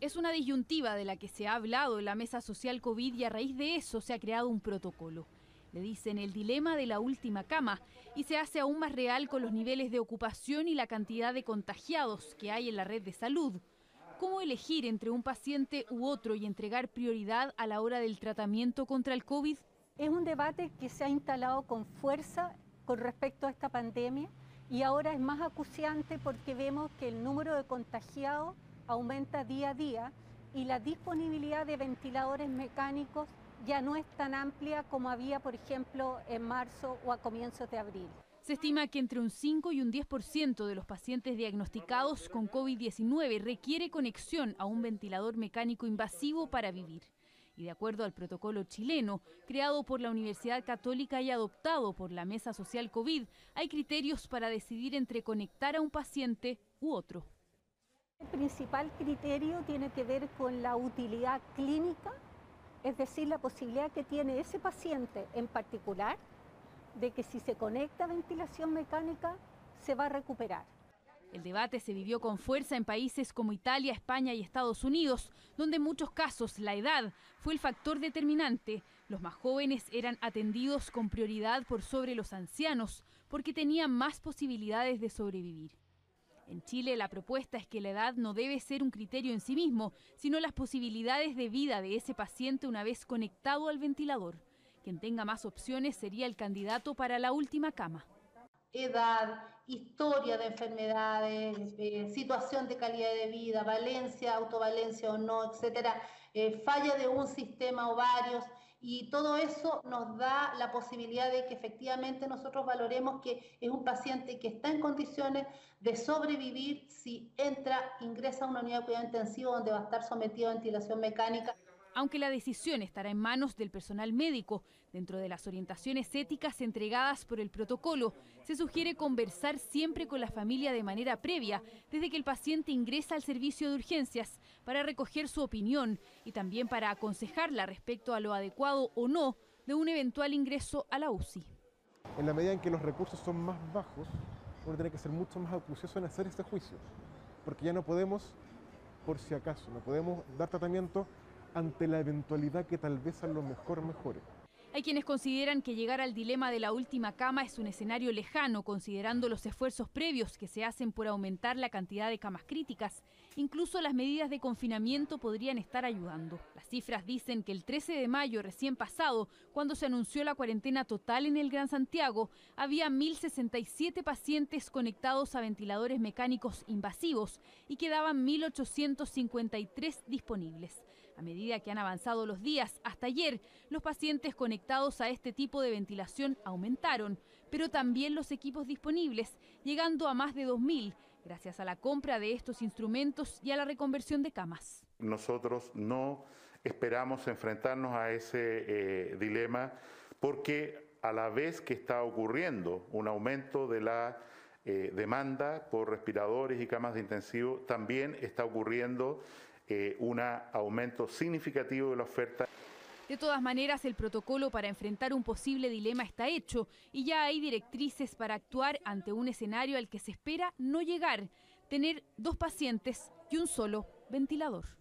Es una disyuntiva de la que se ha hablado en la mesa social COVID y a raíz de eso se ha creado un protocolo. Le dicen el dilema de la última cama y se hace aún más real con los niveles de ocupación y la cantidad de contagiados que hay en la red de salud. ¿Cómo elegir entre un paciente u otro y entregar prioridad a la hora del tratamiento contra el COVID? Es un debate que se ha instalado con fuerza con respecto a esta pandemia y ahora es más acuciante porque vemos que el número de contagiados aumenta día a día y la disponibilidad de ventiladores mecánicos ya no es tan amplia como había, por ejemplo, en marzo o a comienzos de abril. Se estima que entre un 5 y un 10% de los pacientes diagnosticados con COVID-19 requiere conexión a un ventilador mecánico invasivo para vivir. Y de acuerdo al protocolo chileno, creado por la Universidad Católica y adoptado por la Mesa Social COVID, hay criterios para decidir entre conectar a un paciente u otro. El principal criterio tiene que ver con la utilidad clínica, es decir, la posibilidad que tiene ese paciente en particular de que si se conecta a ventilación mecánica se va a recuperar. El debate se vivió con fuerza en países como Italia, España y Estados Unidos, donde en muchos casos la edad fue el factor determinante. Los más jóvenes eran atendidos con prioridad por sobre los ancianos, porque tenían más posibilidades de sobrevivir. En Chile la propuesta es que la edad no debe ser un criterio en sí mismo, sino las posibilidades de vida de ese paciente una vez conectado al ventilador. Quien tenga más opciones sería el candidato para la última cama. Edad, historia de enfermedades, eh, situación de calidad de vida, valencia, autovalencia o no, etcétera, eh, falla de un sistema o varios y todo eso nos da la posibilidad de que efectivamente nosotros valoremos que es un paciente que está en condiciones de sobrevivir si entra, ingresa a una unidad de cuidado intensivo donde va a estar sometido a ventilación mecánica aunque la decisión estará en manos del personal médico. Dentro de las orientaciones éticas entregadas por el protocolo, se sugiere conversar siempre con la familia de manera previa, desde que el paciente ingresa al servicio de urgencias, para recoger su opinión y también para aconsejarla respecto a lo adecuado o no de un eventual ingreso a la UCI. En la medida en que los recursos son más bajos, uno tiene que ser mucho más acucioso en hacer este juicio, porque ya no podemos, por si acaso, no podemos dar tratamiento ante la eventualidad que tal vez a lo mejor mejore. Hay quienes consideran que llegar al dilema de la última cama es un escenario lejano, considerando los esfuerzos previos que se hacen por aumentar la cantidad de camas críticas. Incluso las medidas de confinamiento podrían estar ayudando. Las cifras dicen que el 13 de mayo recién pasado, cuando se anunció la cuarentena total en el Gran Santiago, había 1.067 pacientes conectados a ventiladores mecánicos invasivos y quedaban 1.853 disponibles. A medida que han avanzado los días, hasta ayer, los pacientes conectados a este tipo de ventilación aumentaron, pero también los equipos disponibles, llegando a más de 2.000, gracias a la compra de estos instrumentos y a la reconversión de camas. Nosotros no esperamos enfrentarnos a ese eh, dilema porque a la vez que está ocurriendo un aumento de la eh, demanda por respiradores y camas de intensivo, también está ocurriendo eh, un aumento significativo de la oferta. De todas maneras, el protocolo para enfrentar un posible dilema está hecho y ya hay directrices para actuar ante un escenario al que se espera no llegar, tener dos pacientes y un solo ventilador.